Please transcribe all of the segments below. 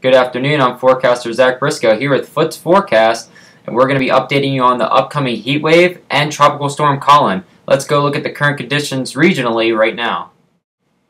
Good afternoon, I'm forecaster Zach Briscoe here with Foot's Forecast, and we're going to be updating you on the upcoming heat wave and Tropical Storm Colin. Let's go look at the current conditions regionally right now.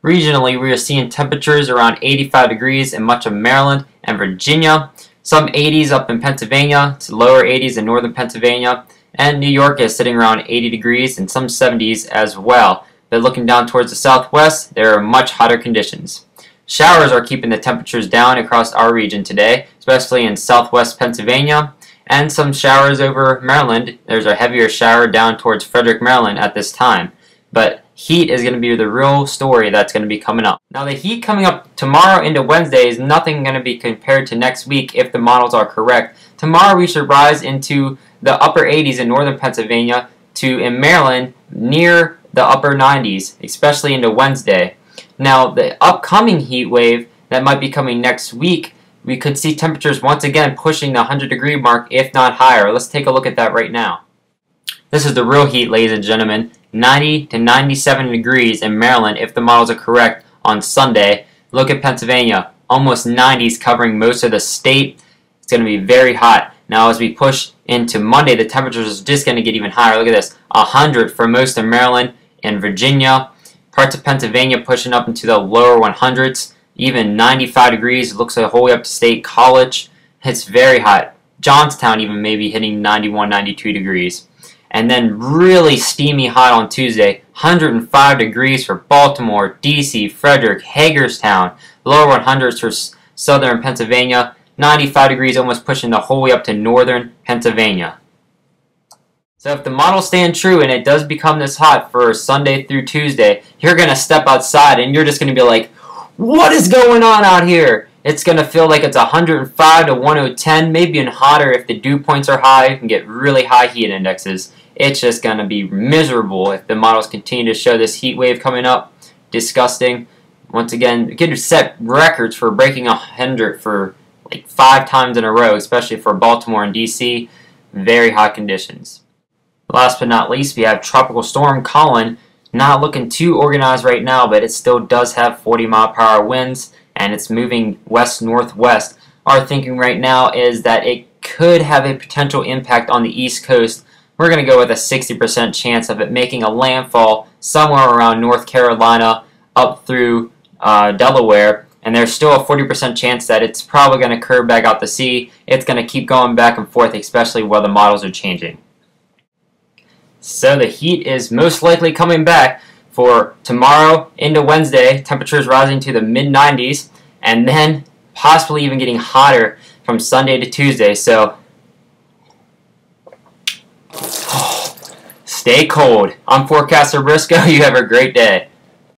Regionally, we are seeing temperatures around 85 degrees in much of Maryland and Virginia, some 80s up in Pennsylvania, to lower 80s in northern Pennsylvania, and New York is sitting around 80 degrees and some 70s as well. But looking down towards the southwest, there are much hotter conditions. Showers are keeping the temperatures down across our region today, especially in southwest Pennsylvania, and some showers over Maryland. There's a heavier shower down towards Frederick, Maryland at this time. But heat is going to be the real story that's going to be coming up. Now the heat coming up tomorrow into Wednesday is nothing going to be compared to next week if the models are correct. Tomorrow we should rise into the upper 80s in northern Pennsylvania to in Maryland near the upper 90s, especially into Wednesday. Now, the upcoming heat wave that might be coming next week, we could see temperatures once again pushing the 100 degree mark, if not higher. Let's take a look at that right now. This is the real heat, ladies and gentlemen. 90 to 97 degrees in Maryland, if the models are correct, on Sunday. Look at Pennsylvania, almost 90s covering most of the state. It's going to be very hot. Now, as we push into Monday, the temperatures are just going to get even higher. Look at this 100 for most of Maryland and Virginia. Parts of Pennsylvania pushing up into the lower 100s, even 95 degrees. It looks like a whole way up to State College. It's very hot. Johnstown even maybe hitting 91, 92 degrees. And then really steamy hot on Tuesday, 105 degrees for Baltimore, D.C., Frederick, Hagerstown, lower 100s for southern Pennsylvania, 95 degrees almost pushing the whole way up to northern Pennsylvania. So if the models stand true and it does become this hot for Sunday through Tuesday, you're going to step outside and you're just going to be like, what is going on out here? It's going to feel like it's 105 to 110, maybe even hotter if the dew points are high. You can get really high heat indexes. It's just going to be miserable if the models continue to show this heat wave coming up. Disgusting. Once again, you could set records for breaking 100 for like five times in a row, especially for Baltimore and D.C. Very hot conditions. Last but not least, we have Tropical Storm Colin. Not looking too organized right now, but it still does have 40 mile per hour winds and it's moving west northwest. Our thinking right now is that it could have a potential impact on the east coast. We're going to go with a 60% chance of it making a landfall somewhere around North Carolina up through uh, Delaware. And there's still a 40% chance that it's probably going to curve back out to sea. It's going to keep going back and forth, especially while the models are changing. So the heat is most likely coming back for tomorrow into Wednesday. Temperatures rising to the mid 90s, and then possibly even getting hotter from Sunday to Tuesday. So stay cold. I'm forecaster Briscoe. You have a great day.